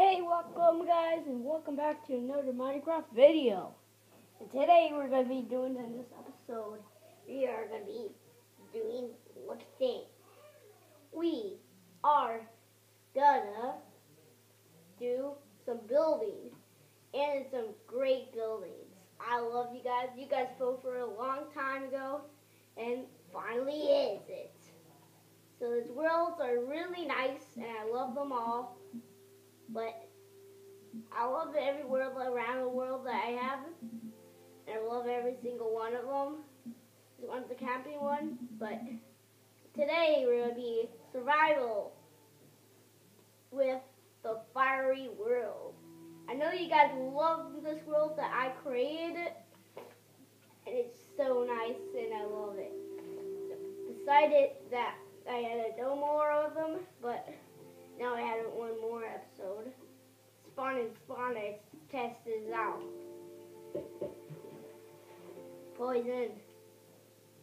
Hey, welcome guys, and welcome back to another Minecraft video. And today we're going to be doing in this episode, we are going to be doing what thing? We are gonna do some building, and some great buildings. I love you guys. You guys spoke for a long time ago, and finally is it. So these worlds are really nice, and I love them all. But I love every world around the world that I have. And I love every single one of them. This one's the camping one. But today we're going to be survival with the fiery world. I know you guys love this world that I created. And it's so nice and I love it. Decided that I had to do more of them, but now I have one more episode. And test this out. Poison.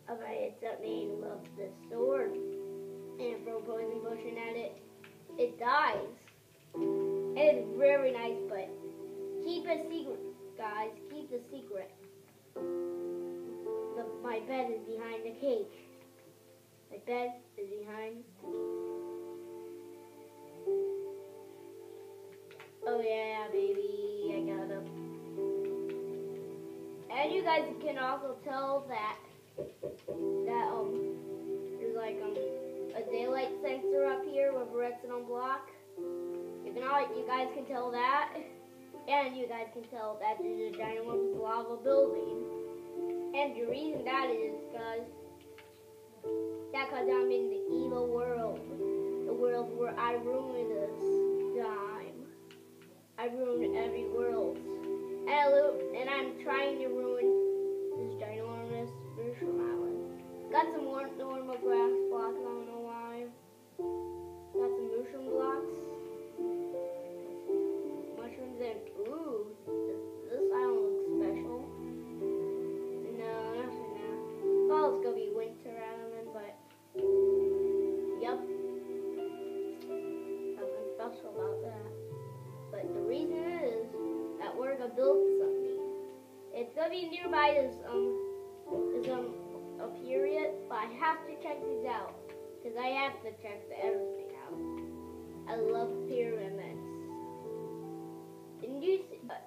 Okay, it's a name of the sword. And throw poison potion at it. It dies. It's very nice, but keep a secret, guys. Keep the secret. The, my bed is behind the cake. My bed is behind Oh yeah, baby, I got. And you guys can also tell that that um there's like um a daylight sensor up here with a block. You can all you guys can tell that, and you guys can tell that there's a giant lava building. And the reason that is because that because I'm in the evil world, the world where I this time. I ruined every world. And, I and I'm trying to ruin this ginormous mushroom island. Got some more normal grass Nearby is um this um a period, but I have to check these out because I have to check everything out. I love pyramids. And you,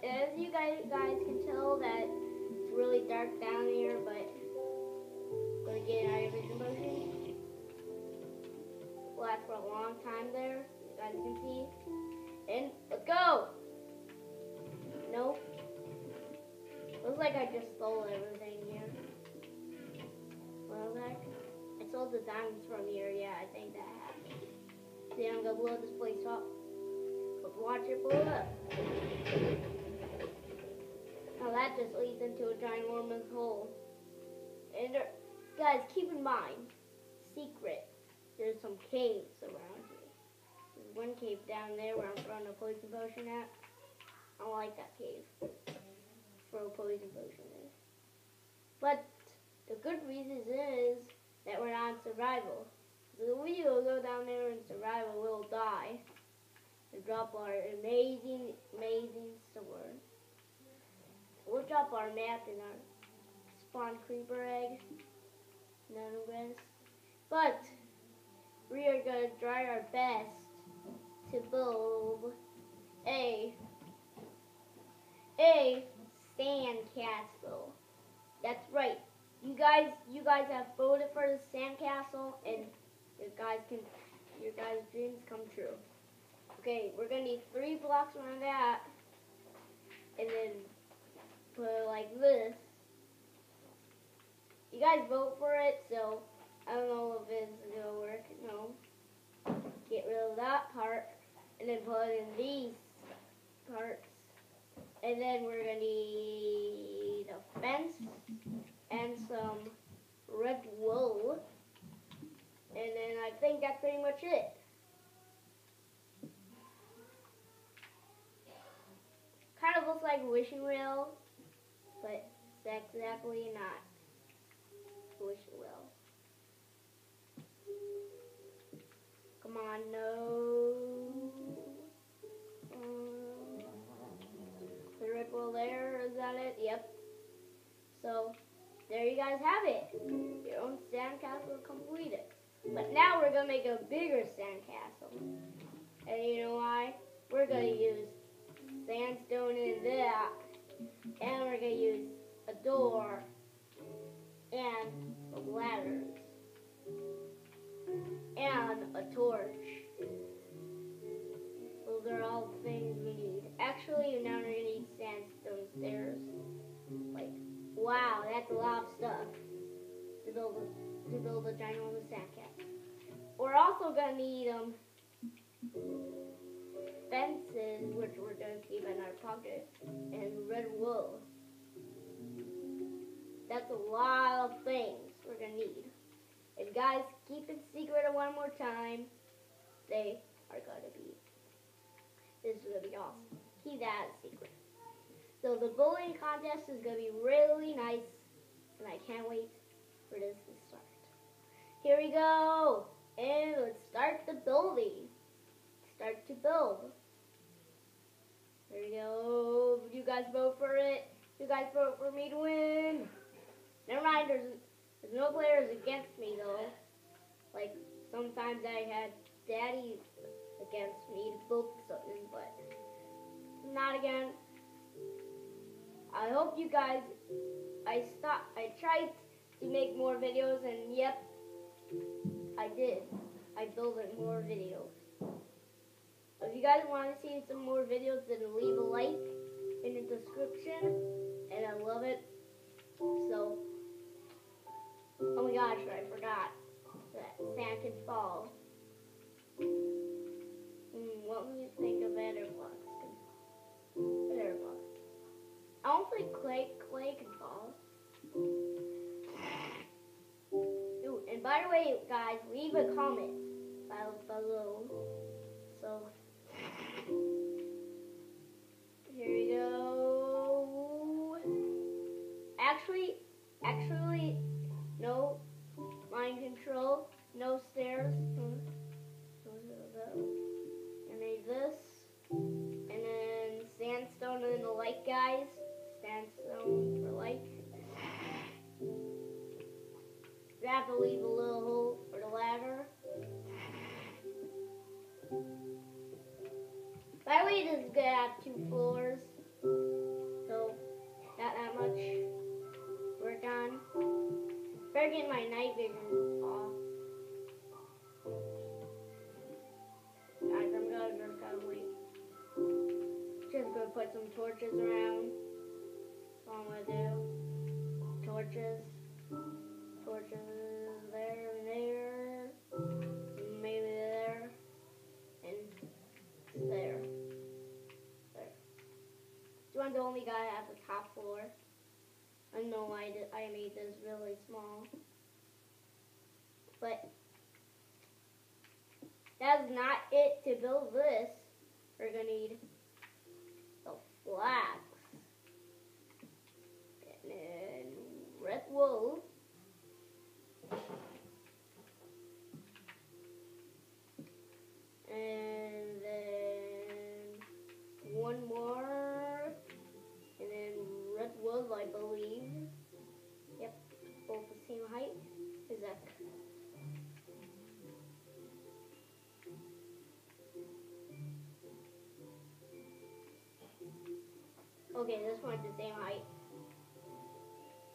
as you guys guys can tell, that it's really dark down here, but gonna get out of vision motion. Last for a long time there, you guys can see. I just stole everything here. Well, heck? I stole the diamonds from here. Yeah, I think that happened. See, I'm gonna blow this place up. Let's watch it blow up. Now that just leads into a giant woman's hole. And there, guys, keep in mind, secret. There's some caves around here There's one cave down there where I'm throwing a poison potion at. I don't like that cave. Throw a poison potion. But the good reason is that we're on survival. So we will go down there in survival, we'll die. And drop our amazing, amazing sword. We'll drop our map and our spawn creeper egg. This. But we are going to try our best to build guys can your guys' dreams come true. Okay, we're gonna need three blocks around that and then put it like this. You guys vote for it, so I don't know if it's gonna work. No. Get rid of that part and then put in these parts. And then we're to need a fence and some red wool think that's pretty much it. Kind of looks like wishing wheel, but it's exactly not wishing wheel. Come on, no. Um, the red wheel there, is that it? Yep. So, there you guys have it. Your own sandcastle completed. But now we're gonna make a bigger sandcastle. And you know why? We're gonna use sandstone in that. And we're gonna use We're also gonna need um fences, which we're gonna keep in our pocket, and red wool. That's a lot of things we're gonna need. And guys, keep it secret one more time. They are gonna be. This is gonna be awesome. Keep that secret. So the bowling contest is gonna be really nice, and I can't wait for this to start. Here we go, and let's start the building. Start to build. There we go. You guys vote for it. You guys vote for me to win. Never mind, there's, there's no players against me though. Like sometimes I had daddy against me to build something, but not again. I hope you guys. I stop. I tried to make more videos, and yep, I did. I built more videos. If you guys want to see some more videos, then leave a like in the description, and I love it. So, oh my gosh, I forgot that sand can fall. Hmm, what would you think of better guys, leave a comment below. So here we go. Actually, actually, no mind control, no stairs. And need this, and then sandstone and the light, guys. Sandstone for light. You have to leave a little hole for the ladder. By the way, this is gonna have two floors, so not that much work on. Better get my night vision off. Guys, I'm gonna just gotta. Just gonna put some torches around. That's all I'm gonna do. Torches. Torches there there. Maybe there. And there. There. So I'm the only guy at the top floor. I know I did, I made this really small. But that's not it to build this. We're gonna need the flax. And then red wool. Okay, this one's the same height.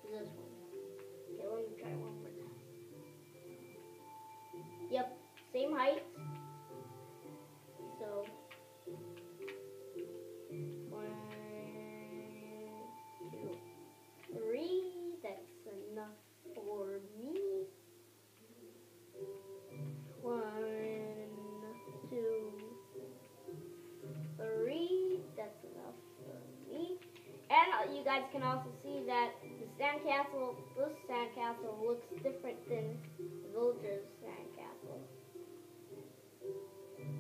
This one. Okay, let me try one more time. Yep, same height. Also see that the sandcastle, this sandcastle looks different than the villager's sandcastle.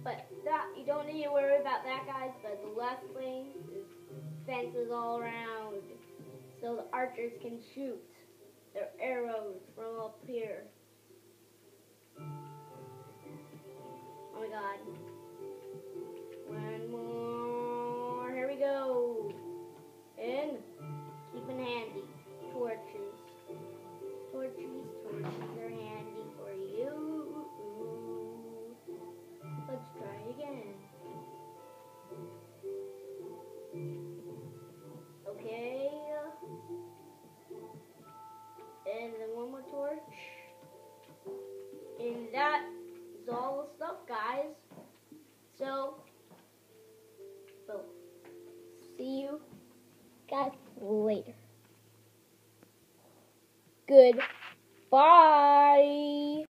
But that you don't need to worry about that, guys. But the left thing is fences all around, so the archers can shoot their arrows from up here. Oh my God!